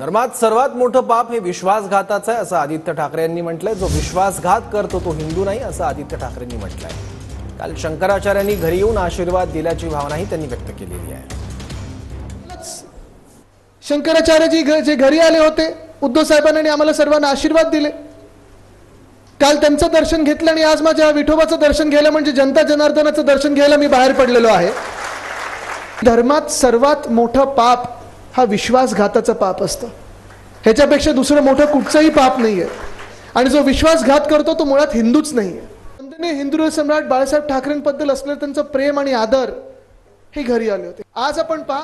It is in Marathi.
धर्मात सर्वात मोठं पाप हे विश्वासघाताचं आहे असं आदित्य ठाकरे यांनी म्हटलंय. जो विश्वासघात करतो तो हिंदू नाही असं आदित्य ठाकरेंनी म्हटलंय. काल शंकराचार्यांनी घरी येऊन आशीर्वाद दिल्याची भावनाही त्यांनी व्यक्त केलेली आहे. शंकराचार्यजी जे घरी आले होते उद्धव साहेबांनी आम्हाला सर्वांना आशीर्वाद दिले. काल त्यांचं दर्शन घेतलं आणि आज माझ्या विठोबाचं दर्शन घ्यायला म्हणजे जनता जनार्दनाचं दर्शन घ्यायला मी बाहेर पडलेलो आहे. धर्मात सर्वात मोठं पाप हा विश्वासघाताचं पाप असतं. ह्याच्यापेक्षा दुसरं मोठं कुठचंही पाप नाही आहे आणि जो विश्वासघात करतो तो मुळात हिंदूच नाही आहे हिंदू सम्राट बाळासाहेब ठाकरेंबद्दल असलेलं त्यांचं प्रेम आणि आदर हे घरी आले होते. आज आपण पहा